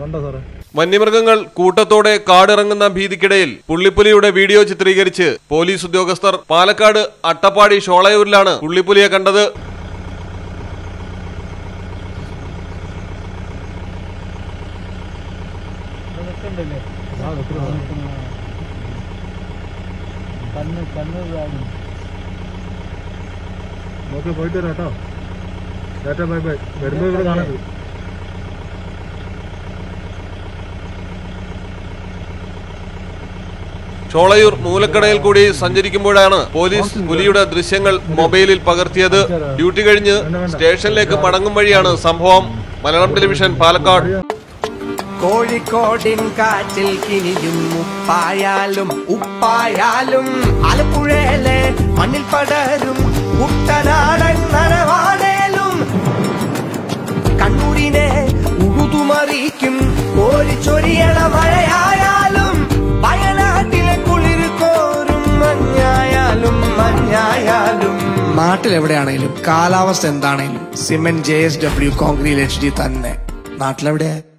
കണ്ടോ സാറേ? വന്യമൃഗങ്ങൾ കൂട്ടത്തോടെ കാടിറങ്ങുന്ന ഭീതിക്കിടയിൽ പുള്ളിപ്പുലിയുടെ വീഡിയോ ചിത്രീകരിച്ച് പോലീസ് ഉദ്യോഗസ്ഥർ പാലക്കാട് അട്ടപ്പാടി ഷോളയൂരിലാണ് പുള്ളിപ്പുലിയെ കണ്ടത്. ഓക്കെ പോയിട്ട് വരാം കേട്ടോ. Bye bye. വരുമ്പോൾ ഇവിടെ കാണരുത് ഷോളയൂർ മൂലക്കടയിൽ കൂടി സഞ്ചരിക്കുമ്പോഴാണ് പോലീസ് പുലിയുടെ ദൃശ്യങ്ങൾ മൊബൈലിൽ പകർത്തിയത്. ഡ്യൂട്ടി കഴിഞ്ഞ് സ്റ്റേഷനിലേക്ക് മടങ്ങും വഴിയാണ് സംഭവം. മലയാളം ടെലിവിഷൻ പാലക്കാട്. കോഴിക്കോടിൻ കാറ്റിൽ കിനിയും ഉപ്പായാലും ഉപ്പായാലും ആലപ്പുഴയിലെ മണ്ണിൽ പടരും കുട്ടനാടൻ നരവാടേലും കണ്ണൂരിനെ ഉഴുതുമറിയിക്കും കോരിച്ചൊരിയണ എവിടെയാണെങ്കിലും കാലാവസ്ഥ എന്താണെങ്കിലും cement J S W concrete H D തന്നെ. നാട്ടിലെവിടെയാ?